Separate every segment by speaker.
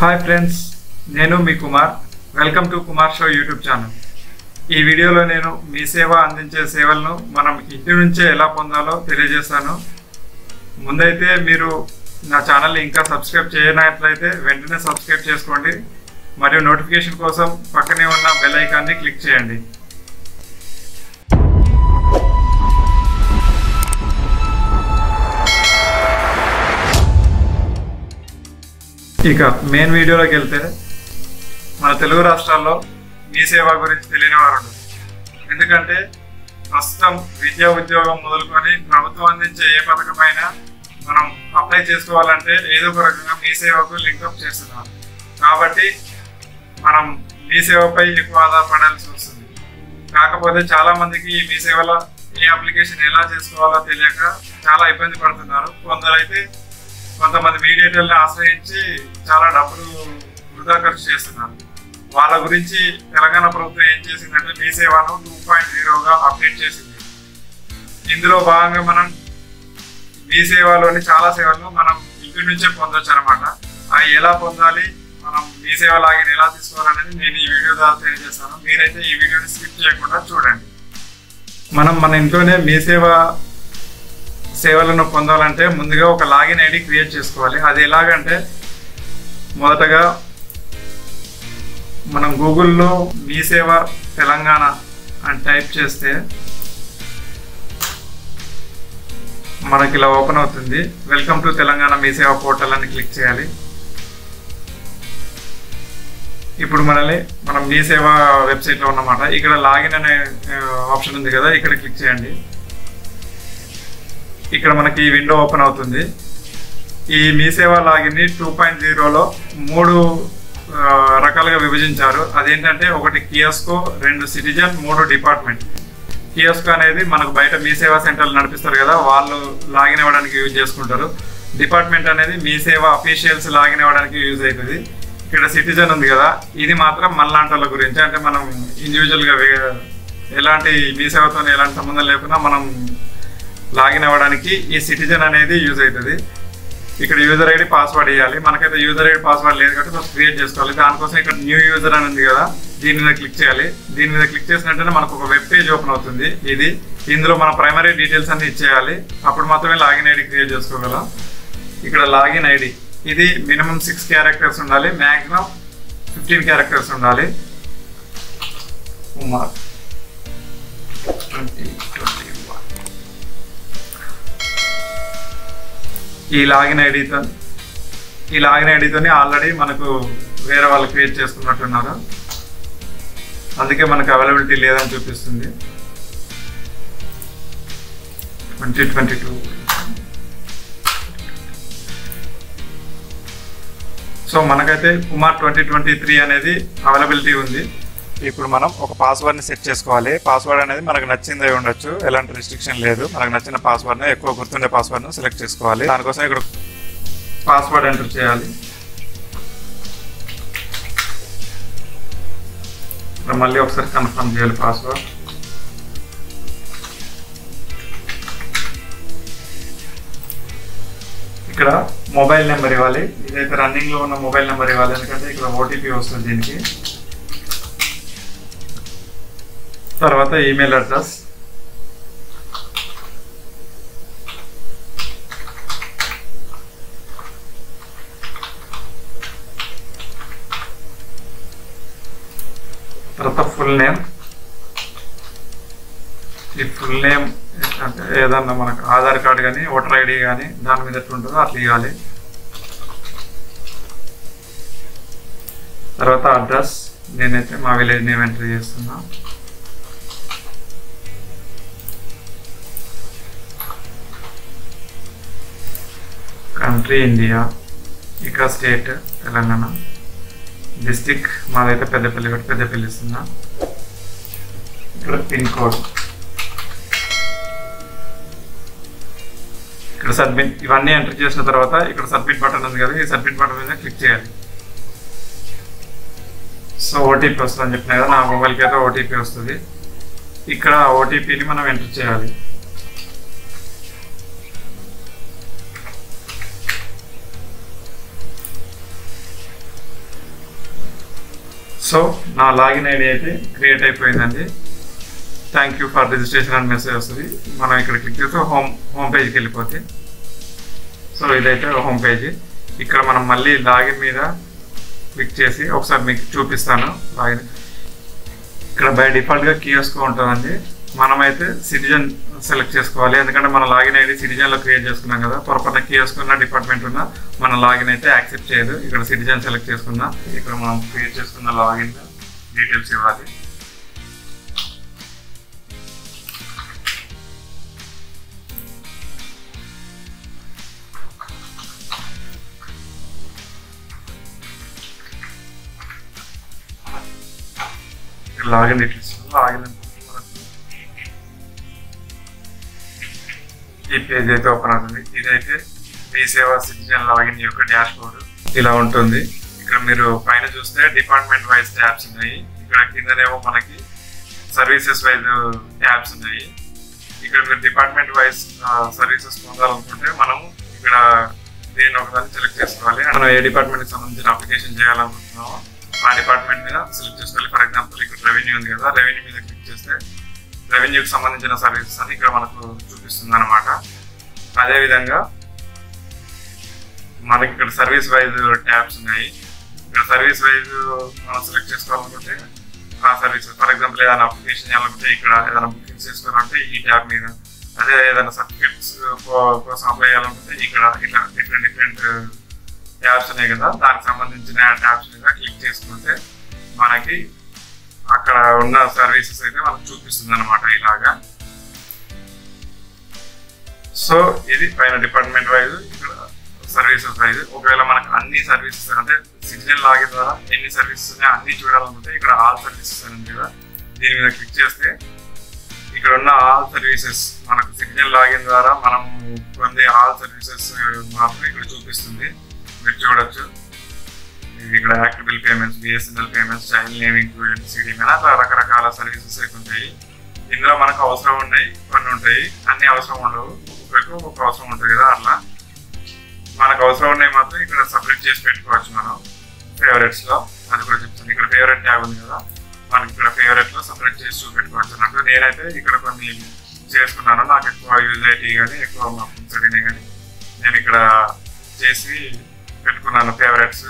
Speaker 1: Hi friends నేను మీ Kumar. Welcome to Kumar show YouTube channel. ఈ వీడియోలో నేను మీ సేవ అందించే సేవలను మనం ఇంటి నుంచే ఎలా పొందాలో తెలియజేస్తాను. ముందైతే మీరు నా ఛానల్ని ఇంకా సబ్స్క్రైబ్ చేయనట్లయితే వెంటనే సబ్స్క్రైబ్ చేసుకోండి. మరియు నోటిఫికేషన్ కోసం పక్కనే ఉన్న బెల్ ఐకాన్ని క్లిక్ చేయండి. ఇక మెయిన్ వీడియోలోకి వెళ్తే మన తెలుగు రాష్ట్రాల్లో మీ సేవ గురించి తెలియని వారు ఎందుకంటే ప్రస్తుతం విద్యా ఉద్యోగం మొదలుకొని ప్రభుత్వం అందించే ఏ పథకమైనా మనం అప్లై చేసుకోవాలంటే ఏదో ఒక రకంగా మీ సేవకు లింకప్ చేస్తున్నాం. కాబట్టి మనం మీ సేవపై ఎక్కువ ఆధారపడాల్సి వస్తుంది. కాకపోతే చాలా మందికి ఈ మీ సేవలో ఏ అప్లికేషన్ ఎలా చేసుకోవాలో తెలియక చాలా ఇబ్బంది పడుతున్నారు. కొందరైతే కొంతమంది మీడియేటర్ని ఆశ్రయించి చాలా డబ్బులు వృధా ఖర్చు చేస్తున్నారు. వాళ్ళ గురించి తెలంగాణ ప్రభుత్వం ఏం చేసిందంటే మీ సేవను టూ పాయింట్ జీరోగా అప్డేట్ చేసింది. ఇందులో భాగంగా మనం మీ సేవలోని చాలా సేవలు మనం ఇంటి నుంచే పొందొచ్చు అనమాట అవి ఎలా పొందాలి మనం మీ సేవ లాగిన్ ఎలా తీసుకోవాలనేది నేను ఈ వీడియో ద్వారా తెలియజేస్తాను. మీరైతే ఈ వీడియోని స్కిప్ చేయకుండా చూడండి. మనం మన ఇంట్లోనే మీ సేవ సేవలను పొందాలంటే ముందుగా ఒక లాగిన్ ఐడి క్రియేట్ చేసుకోవాలి. అది ఎలాగంటే మొదటగా మనం గూగుల్లో మీ సేవ తెలంగాణ అని టైప్ చేస్తే మనకి ఇలా ఓపెన్ అవుతుంది. వెల్కమ్ టు తెలంగాణ మీ సేవ పోర్టల్ అని క్లిక్ చేయాలి. ఇప్పుడు మనల్ని మనం మీ సేవ వెబ్సైట్లో ఉన్నమాట. ఇక్కడ లాగిన్ అనే ఆప్షన్ ఉంది కదా ఇక్కడ క్లిక్ చేయండి. ఇక్కడ మనకి ఈ విండో ఓపెన్ అవుతుంది. ఈ మీ సేవ లాగిన్ టూ పాయింట్ జీరోలో మూడు రకాలుగా విభజించారు. అదేంటంటే ఒకటి కియోస్కో రెండు సిటిజన్ మూడు డిపార్ట్మెంట్ కియోస్కో అనేది మనకు బయట మీ సేవా సెంటర్లు నడిపిస్తారు కదా వాళ్ళు లాగిన్ అవ్వడానికి యూజ్ చేసుకుంటారు. డిపార్ట్మెంట్ అనేది మీ సేవ అఫీషియల్స్ లాగిన్ అవ్వడానికి యూజ్ అవుతుంది. ఇక్కడ సిటిజన్ ఉంది కదా ఇది మాత్రం మనలాంటి వాళ్ళ గురించి. అంటే మనం ఇండివిజువల్గా ఎలాంటి మీ సేవతో ఎలాంటి సంబంధం లేకుండా మనం లాగిన్ అవ్వడానికి ఈ సిటిజన్ అనేది యూజ్ అవుతుంది. ఇక్కడ యూజర్ ఐడి పాస్వర్డ్ ఇవ్వాలి మనకైతే యూజర్ ఐడి పాస్వర్డ్ లేదు కాబట్టి ఫస్ట్ క్రియేట్ చేసుకోవాలి. దానికోసం ఇక్కడ న్యూ యూజర్ అని ఉంది కదా దీని మీద క్లిక్ చేయాలి. దీని మీద క్లిక్ చేసినట్టయితే మనకు ఒక వెబ్ పేజ్ ఓపెన్ అవుతుంది. ఇది ఇందులో మన ప్రైమరీ డీటెయిల్స్ అన్ని ఇచ్చేయాలి. అప్పుడు మాత్రమే లాగిన్ ఐడి క్రియేట్ చేసుకోగలం. ఇక్కడ లాగిన్ ఐడి ఇది మినిమం సిక్స్ క్యారెక్టర్స్ ఉండాలి. మ్యాక్సిమం ఫిఫ్టీన్ క్యారెక్టర్స్ ఉండాలి. కుమార్ ట్వంటీ ట్వంటీ ఈ లాగిన్ ఐడితో ఈ లాగిన్ ఐడితోనే ఆల్రెడీ మనకు వేరే వాళ్ళు క్రియేట్ చేసుకున్నట్టున్నారు. అందుకే మనకు అవైలబిలిటీ లేదని చూపిస్తుంది. Twenty twenty two. సో మనకైతే కుమార్ ట్వంటీ ట్వంటీ త్రీ అనేది అవైలబిలిటీ ఉంది. ఇప్పుడు మనం ఒక పాస్వర్డ్ని సెట్ చేసుకోవాలి. పాస్వర్డ్ అనేది మనకు నచ్చింది అయి ఉండొచ్చు. ఎలాంటి రిస్ట్రిక్షన్ లేదు. మనకు నచ్చిన పాస్వర్డ్ని ఎక్కువ గుర్తుండే పాస్వర్డ్ను సెలెక్ట్ చేసుకోవాలి. దానికోసం ఇక్కడ పాస్వర్డ్ ఎంటర్ చేయాలి. ఇక్కడ మళ్ళీ ఒకసారి కన్ఫర్మ్ చేయాలి పాస్వర్డ్ ఇక్కడ మొబైల్ నెంబర్ ఇవ్వాలి. ఇదైతే రన్నింగ్లో ఉన్న మొబైల్ నెంబర్ ఇవ్వాలి. ఎందుకంటే ఇక్కడ ఓటీపీ వస్తుంది దీనికి. తర్వాత ఈమెయిల్ అడ్రస్ తర్వాత ఫుల్ నేమ్ ఈ ఫుల్ నేమ్ అంటే ఏదన్నా మనకు ఆధార్ కార్డు కానీ ఓటర్ ఐడి కానీ దాని మీద ఎట్లా ఉంటుందో అట్లా ఇవ్వాలి. తర్వాత అడ్రస్ నేనైతే మా విలేజ్ నేమ్ ఎంటర్ చేస్తున్నాను కంట్రీ ఇండియా ఇక్కడ స్టేట్ తెలంగాణ డిస్టిక్ మాదైతే పెద్దపల్లి కాబట్టి పెద్దపల్లి ఇస్తున్నా ఇక్కడ పిన్ కోడ్. ఇక్కడ సబ్మిట్ ఇవన్నీ ఎంటర్ చేసిన తర్వాత ఇక్కడ సబ్మిట్ బటన్ ఉంది కదా ఈ సబ్మిట్ బటన్ మీద క్లిక్ చేయాలి. సో ఓటీపీ వస్తుంది అని చెప్పిన కదా నా మొబైల్కి అయితే ఓటీపీ వస్తుంది. ఇక్కడ ఓటీపీని మనం ఎంటర్ చేయాలి. సో నా లాగిన్ ఐడి అయితే క్రియేట్ అయిపోయిందండి. థ్యాంక్ యూ ఫర్ రిజిస్ట్రేషన్ అని మెసేజ్ వస్తుంది. మనం ఇక్కడ క్లిక్ చేస్తే హోమ్ హోమ్ పేజ్కి వెళ్ళిపోతే. సో ఇదైతే హోమ్ పేజ్ ఇక్కడ మనం మళ్ళీ లాగిన్ మీద క్లిక్ చేసి ఒకసారి మీకు చూపిస్తాను. లాగిన్. ఇక్కడ బై డిఫాల్ట్గా కియోస్కో ఉంటుందండి. మనమైతే సిటిజన్ సెలెక్ట్ చేసుకోవాలి. ఎందుకంటే మన లాగిన్ ఐడి సిటిజన్లో క్రియేట్ చేసుకున్నాం కదా పొరపాటున కియోస్క్ డిపార్ట్మెంట్ ఉన్న మన లాగిన్ అయితే యాక్సెప్ట్ చేయదు. ఇక్కడ సిటిజన్ సెలెక్ట్ చేసుకున్నా ఇక్కడ మనం క్రియేట్ చేసుకున్న లాగిన్ డీటెయిల్స్ ఇవ్వాలి. Login details. లాగిన్ పేజ్ అయితే ఓపెన్ అవుతుంది ఇదైతే మీ సేవా సిటిజన్ లాగిన్ యొక్క డాష్ బోర్డ్ ఇలా ఉంటుంది. ఇక్కడ మీరు పైన చూస్తే డిపార్ట్మెంట్ వైజ్ ట్యాబ్స్ ఉన్నాయి. ఇక్కడ కిందనేమో మనకి సర్వీసెస్ వైజ్ ట్యాబ్స్ ఉన్నాయి. ఇక్కడ మీరు డిపార్ట్మెంట్ వైజ్ సర్వీసెస్ పొందాలనుకుంటే మనం ఇక్కడ దీన్ని ఒకదాన్ని సెలెక్ట్ చేసుకోవాలి. మనం ఏ డిపార్ట్మెంట్కి సంబంధించిన అప్లికేషన్ చేయాలనుకుంటున్నామో ఆ డిపార్ట్మెంట్ మీద సెలెక్ట్ చేసుకోవాలి. ఫర్ ఎగ్జాంపుల్ ఇక్కడ రెవెన్యూ ఉంది కదా రెవెన్యూ మీద క్లిక్ చేస్తే రెవెన్యూకి సంబంధించిన సర్వీసెస్ అని ఇక్కడ మనకు చూపిస్తుంది అనమాట అదేవిధంగా మనకి ఇక్కడ సర్వీస్ వైజ్ ట్యాబ్స్ ఉన్నాయి. ఇక్కడ సర్వీస్ వైజ్ మనం సెలెక్ట్ చేసుకోవాలనుకుంటే ఆ సర్వీస్ ఫర్ ఎగ్జాంపుల్ ఏదైనా అప్లికేషన్ చేయాలనుకుంటే ఇక్కడ ఏదైనా బుకింగ్ చేసుకోవాలంటే ఈ ట్యాబ్ మీద. అదే ఏదైనా సర్టిఫికేట్స్ కోసం అప్లై చేయాలనుకుంటే ఇక్కడ ఇట్లా డిఫరెంట్ డిఫరెంట్ ట్యాబ్స్ ఉన్నాయి కదా. దానికి సంబంధించిన ట్యాబ్స్ మీద క్లిక్ చేసుకుంటే మనకి అక్కడ ఉన్న సర్వీసెస్ అయితే మనకు చూపిస్తుంది అనమాట ఇలాగా. సో ఇది పైన డిపార్ట్మెంట్ వైజ్ ఇక్కడ సర్వీసెస్ వైజ్ ఒకవేళ మనకు అన్ని సర్వీసెస్ అంటే సిటిజన్ లాగిన్ ద్వారా ఎన్ని సర్వీసెస్ ఉన్నాయో అన్ని చూడాలనుకుంటే ఇక్కడ ఆల్ సర్వీసెస్ అని మీద దీని మీద క్లిక్ చేస్తే ఇక్కడ ఉన్న ఆల్ సర్వీసెస్ మనకు సిటిజన్ లాగిన్ ద్వారా మనం పొందే ఆల్ సర్వీసెస్ మాత్రం ఇక్కడ చూపిస్తుంది. మీరు చూడొచ్చు. ఇక్కడ active bill payments BSNL payments child name CD CDM అట్లా రకరకాల సర్వీసెస్ అయితే ఉంటాయి. ఇందులో మనకు అవసరం ఉన్నాయి కొన్ని ఉంటాయి. అన్ని అవసరం ఉండవు. ఒక్కొక్కరికి ఒక్కొక్క అవసరం ఉంటుంది కదా అట్లా. మనకు అవసరం ఉన్నాయి మాత్రం ఇక్కడ సపరేట్ చేసి పెట్టుకోవచ్చు మనం ఫేవరెట్స్లో అది కూడా చెప్తాను ఇక్కడ ఫేవరెట్ ట్యాబ్ ఉంది కదా మనకి ఇక్కడ ఫేవరెట్లో సపరేట్ చేసి చూపెట్టుకోవచ్చు అన్నట్టు. నేనైతే ఇక్కడ కొన్ని చేసుకున్నాను నాకు ఎక్కువ యూజ్ అయితే కానీ ఎక్కువ మా ఫ్రెండ్స్ కానీ నేను ఇక్కడ చేసి పెట్టుకున్నాను ఫేవరెట్స్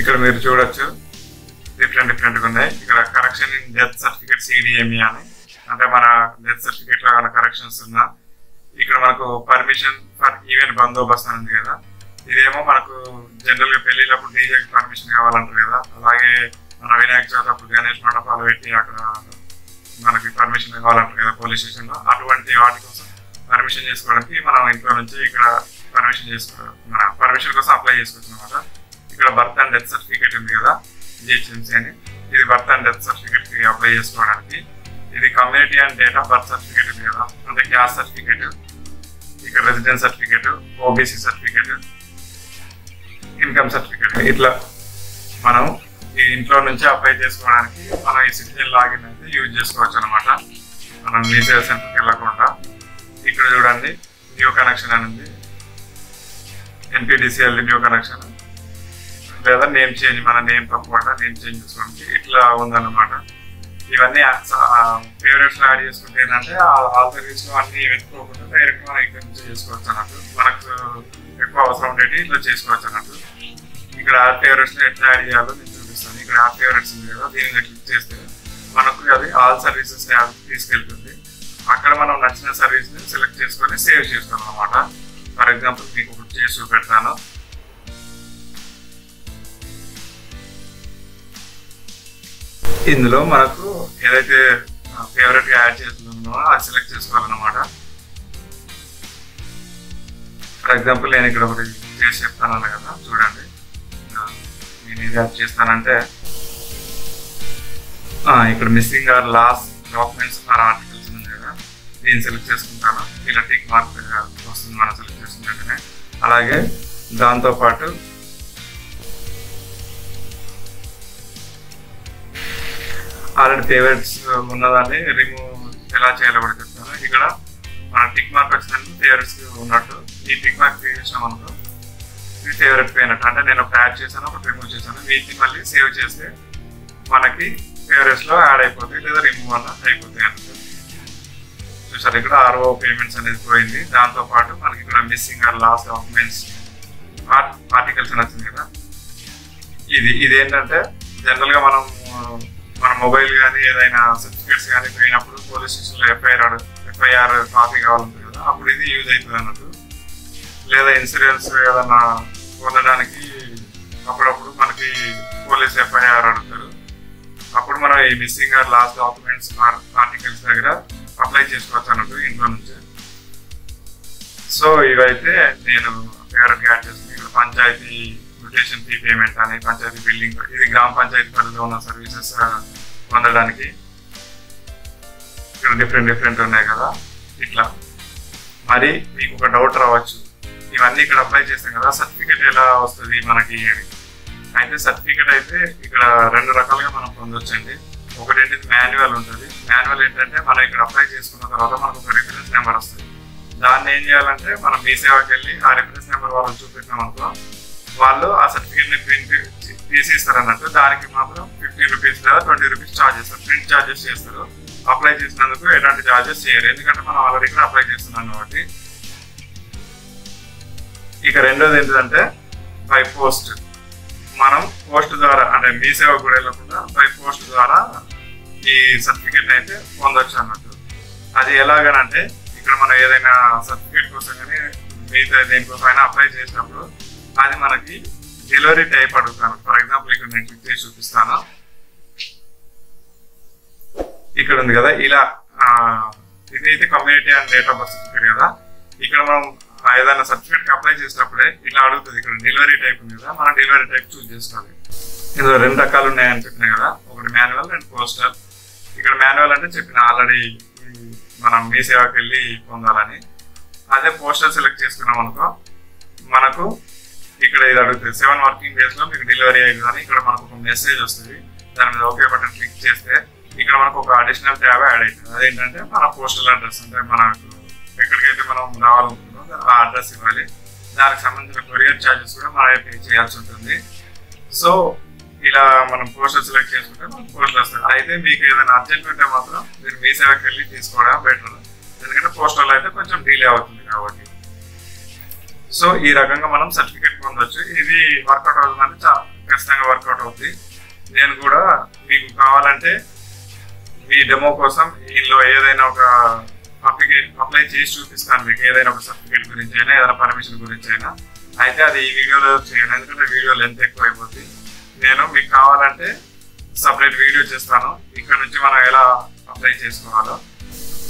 Speaker 1: ఇక్కడ మీరు చూడొచ్చు డిఫరెంట్ డిఫరెంట్గా ఉన్నాయి. ఇక్కడ correction in death certificate CDME అని. అంటే మన డెత్ సర్టిఫికేట్లో కరెక్షన్స్ ఉన్నా ఇక్కడ మనకు పర్మిషన్ ఫర్ ఈవెంట్ బందోబస్తు అని ఉంది కదా. ఇదేమో మనకు జనరల్గా పెళ్ళిళ్ళప్పుడు డీజేకి పర్మిషన్ కావాలంటారు కదా. అలాగే మన వినాయక చవితి అప్పుడు గణేష్ మండపాలు పెట్టి అక్కడ మనకి పర్మిషన్ కావాలంటారు కదా పోలీస్ స్టేషన్లో. అటువంటి వాటి కోసం పర్మిషన్ చేసుకోవడానికి మనం ఇంట్లో నుంచి ఇక్కడ పర్మిషన్ చేసుకో మన పర్మిషన్ కోసం అప్లై చేసుకోవచ్చు అనమాట ఇక్కడ బర్త్ అండ్ డెత్ సర్టిఫికేట్ ఉంది కదా జిహెచ్ఎంసీ అని. ఇది బర్త్ అండ్ డెత్ సర్టిఫికేట్కి అప్లై చేసుకోవడానికి ఇది community and date of birth certificate లేదా కదా అంటే క్యాస్ట్ సర్టిఫికేట్ ఇక్కడ residence certificate OBC certificate income certificate ఇట్లా మనం ఈ ఇంట్లో నుంచి అప్లై చేసుకోవడానికి మనం ఈ సిటిజన్ లాగిన్ అయితే యూజ్ చేసుకోవచ్చు అనమాట మనం మీ సెంటర్కి వెళ్ళకుండా. ఇక్కడ చూడండి న్యూ కనెక్షన్ అనేది. ఎన్పిడిసిఎల్ న్యూ కనెక్షన్ లేదా నేమ్ చేంజ్ మన నేమ్ తప్పకుండా నేమ్ చేంజ్ చేసుకోవడానికి ఇట్లా ఉందన్నమాట. ఇవన్నీ ఫేవరెట్స్ యాడ్ చేసుకుంటే ఏంటంటే ఆల్ సర్వీస్లో అన్ని వెతుక్కోకుండా డైరెక్ట్ మనం ఇక్కడ నుంచి చేసుకోవచ్చు అన్నట్టు. మనకు ఎక్కువ అవసరం ఉండేది ఇట్లా చేసుకోవచ్చు అన్నట్టు. ఇక్కడ ఆ ఫేవరెట్స్ ఎట్లా యాడ్ చేయాలో నేను చూపిస్తాను. ఇక్కడ ఆ ఫేవరెట్స్ ఉంది కదా దీని మీద క్లిక్ చేస్తే మనకు అది ఆల్ సర్వీసెస్ యాప్ తీసుకెళ్తుంది. అక్కడ మనం నచ్చిన సర్వీస్ని సెలెక్ట్ చేసుకొని సేవ్ చేస్తాం అనమాట ఫర్ ఎగ్జాంపుల్ మీకు బుక్ చేసి చూపెడతాను. ఇందులో మనకు ఏదైతే ఫేవరెట్గా యాడ్ చేస్తున్నామో అది సెలెక్ట్ చేసుకోవాలన్నమాట. ఫర్ ఎగ్జాంపుల్ నేను ఇక్కడ ఒకటి చేసి చెప్తాను కదా చూడండి. నేను ఏది యాడ్ చేస్తానంటే ఇక్కడ missing or lost documents or articles ఉంది కదా దీన్ని సెలెక్ట్ చేసుకుంటాను. ఇలా టిక్ మార్క్ వస్తుంది మనం సెలెక్ట్ చేసుకున్నట్టునే అలాగే దాంతోపాటు ఆల్రెడీ ఫేవరెట్స్ ఉన్నదాన్ని రిమూవ్ ఎలా చేయాలో కూడా చెప్తాను. ఇక్కడ మన టిక్ మార్క్ వచ్చిందంటే ఫేవరెట్స్ ఉన్నట్టు ఈ టిక్ మార్క్ చేసాం అనుకో ఇది ఫేవరెట్ పోయినట్టు అంటే నేను ఒక యాడ్ చేశాను ఒకటి రిమూవ్ చేశాను. వీటిని మళ్ళీ సేవ్ చేస్తే మనకి ఫేవరెట్స్లో యాడ్ అయిపోతాయి లేదా రిమూవ్ అన్న అయిపోతాయి అన్నట్టు. చూసారు ఇక్కడ ఆర్ఓ పేమెంట్స్ అనేది పోయింది. దాంతో పాటు మనకి ఇక్కడ missing or lost documents articles అని వచ్చింది కదా. ఇది ఇది ఏంటంటే జనరల్గా మనం మన మొబైల్ కానీ ఏదైనా సర్టిఫికేట్స్ కానీ పోయినప్పుడు పోలీస్ స్టేషన్లో ఎఫ్ఐఆర్ ఎఫ్ఐఆర్ కాపీ కావాలంటుంది కదా అప్పుడు ఇది యూజ్ అవుతుంది అన్నట్టు. లేదా ఇన్సూరెన్స్ ఏదైనా పొందడానికి అప్పుడప్పుడు మనకి పోలీస్ ఎఫ్ఐఆర్ అడుగుతారు. అప్పుడు మనం ఈ missing or lost documents articles దగ్గర అప్లై చేసుకోవచ్చు అన్నట్టు ఇంట్లో నుంచి. సో ఇవైతే నేను పేరెంట్ యాడ్ చేస్తుంది పంచాయతీ అప్లికేషన్ ఫీ పేమెంట్ అని పంచాయతీ బిల్డింగ్ ఇది గ్రామ పంచాయతీ పరిధిలో ఉన్న సర్వీసెస్ పొందడానికి ఇక్కడ డిఫరెంట్ డిఫరెంట్ ఉన్నాయి కదా. ఇట్లా. మరి మీకు ఒక డౌట్ రావచ్చు. ఇవన్నీ ఇక్కడ అప్లై చేసాం కదా సర్టిఫికేట్ ఎలా వస్తుంది మనకి? అని అయితే సర్టిఫికేట్ అయితే ఇక్కడ రెండు రకాలుగా మనం పొందొచ్చండి. ఒకటి ఏంటి మాన్యువల్ ఉంటుంది. మాన్యువల్ ఏంటంటే మనం ఇక్కడ అప్లై చేసుకున్న తర్వాత మనకు ఒక రిఫరెన్స్ నెంబర్ వస్తుంది. దాన్ని ఏం చేయాలంటే మనం మీ సేవకి వెళ్ళి ఆ రిఫరెన్స్ నెంబర్ వాళ్ళని చూపెట్టినాం అనుకో వాళ్ళు ఆ సర్టిఫికేట్ని ప్రింట్ తీసి ఇస్తారు అన్నట్టు దానికి మాత్రం ఫిఫ్టీ రూపీస్ లేదా ట్వంటీ రూపీస్ ఛార్జ్ చేస్తారు ప్రింట్ ఛార్జెస్ చేస్తారు. అప్లై చేసినందుకు ఎలాంటి ఛార్జెస్ చేయరు. ఎందుకంటే మనం ఆల్రెడీ ఇక్కడ అప్లై చేస్తున్నాం కాబట్టి. ఇక రెండోది ఏంటంటే బై పోస్ట్ మనం పోస్ట్ ద్వారా అంటే మీ సేవ కూడా వెళ్ళకుండా బై పోస్ట్ ద్వారా ఈ సర్టిఫికేట్ అయితే పొందొచ్చు అన్నట్టు. అది ఎలాగనంటే ఇక్కడ మనం ఏదైనా సర్టిఫికేట్ కోసం కానీ మిగతా దేనికోసమైనా అప్లై చేసినప్పుడు అది మనకి డెలివరీ టైప్ అడుగుతాను. ఫర్ ఎగ్జాంపుల్ ఇక్కడ నేను క్లిక్ చేసి చూపిస్తాను. ఇక్కడ ఉంది కదా ఇలా ఇదైతే community and date of birth certificate కదా. ఇక్కడ మనం ఏదైనా సర్టిఫికేట్ అప్లై చేసినప్పుడే ఇలా అడుగుతుంది. ఇక్కడ డెలివరీ టైప్ ఉంది కదా మనం డెలివరీ టైప్ చూస్ చేసుకోవాలి. ఇందులో రెండు రకాలు ఉన్నాయని చెప్పినాయి కదా ఒకటి మాన్యువల్ అండ్ పోస్టల్ ఇక్కడ మాన్యువల్ అంటే చెప్పిన ఆల్రెడీ మనం మీ సేవకి వెళ్ళి పొందాలని. అదే పోస్టల్ సెలెక్ట్ చేసుకున్నాం అనుకో మనకు ఇక్కడ ఇది అడుగుతుంది. సెవెన్ వర్కింగ్ డేస్లో మీకు డెలివరీ అయ్యింది అని ఇక్కడ మనకు ఒక మెసేజ్ వస్తుంది. దాని మీద ఓకే బటన్ క్లిక్ చేస్తే ఇక్కడ మనకు ఒక అడిషనల్ ట్యాబ్ యాడ్ అవుతుంది. అదేంటంటే మన పోస్టల్ అడ్రస్ అంటే మనకు ఎక్కడికైతే మనం రావాలనుకుంటున్నామో ఆ అడ్రస్ ఇవ్వాలి. దానికి సంబంధించిన కొరియర్ ఛార్జెస్ కూడా మనమే పే చేయాల్సి ఉంటుంది. సో ఇలా మనం పోస్టర్ సెలెక్ట్ చేసుకుంటే మనకు పోస్టర్ వస్తుంది. అయితే మీకు ఏదైనా అర్జెంట్ ఉంటే మాత్రం మీరు మీ సేవకి వెళ్ళి తీసుకోవడం బెటర్ ఎందుకంటే పోస్టర్లో అయితే కొంచెం డీలే అవుతుంది కాబట్టి. సో ఈ రకంగా మనం సర్టిఫికేట్ పొందవచ్చు ఇది వర్కౌట్ అవుతుందంటే చాలా ఖచ్చితంగా వర్కౌట్ అవుతుంది నేను కూడా మీకు కావాలంటే మీ డెమో కోసం ఇందులో ఏదైనా ఒక అప్లికేషన్ అప్లై చేసి చూపిస్తాను మీకు. ఏదైనా ఒక సర్టిఫికేట్ గురించి అయినా ఏదైనా పర్మిషన్ గురించి అయినా. అయితే అది ఈ వీడియోలో చేయను ఎందుకంటే వీడియో లెంత్ ఎక్కువ అయిపోతుంది నేను మీకు కావాలంటే సపరేట్ వీడియో చేస్తాను. ఇక్కడ నుంచి మనం ఎలా అప్లై చేసుకోవాలో.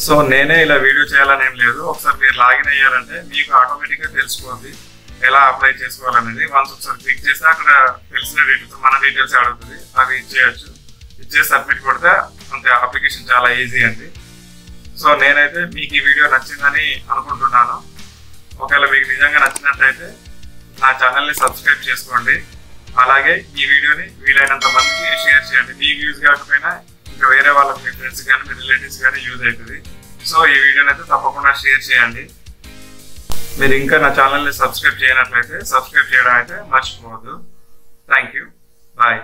Speaker 1: సో నేనే ఇలా వీడియో చేయాలని ఏం లేదు. ఒకసారి మీరు లాగిన్ అయ్యారంటే మీకు ఆటోమేటిక్గా తెలిసిపోద్ది ఎలా అప్లై చేసుకోవాలనేది. వన్స్ ఒకసారి క్లిక్ చేస్తే అక్కడ తెలిసిన డీటెయిల్స్ మన డీటెయిల్స్ అడుగుతుంది అది ఇచ్చేయచ్చు. ఇచ్చేసి సబ్మిట్ కొడితే అంతే అప్లికేషన్ చాలా ఈజీ అండి. సో నేనైతే మీకు ఈ వీడియో నచ్చిందని అనుకుంటున్నాను. ఒకవేళ మీకు నిజంగా నచ్చినట్టయితే నా ఛానల్ని సబ్స్క్రైబ్ చేసుకోండి. అలాగే ఈ వీడియోని వీలైనంత మందికి షేర్ చేయండి. మీకు యూజ్ కాకపోయినా ఇంకా వేరే వాళ్ళకి మీ ఫ్రెండ్స్ కానీ మీ రిలేటివ్స్ కానీ యూజ్ అవుతుంది. సో ఈ వీడియోని అయితే తప్పకుండా షేర్ చేయండి. మీరు ఇంకా నా ఛానల్ని సబ్స్క్రైబ్ చేయనట్లయితే సబ్స్క్రైబ్ చేయడం అయితే మర్చిపోవద్దు. Thank you bye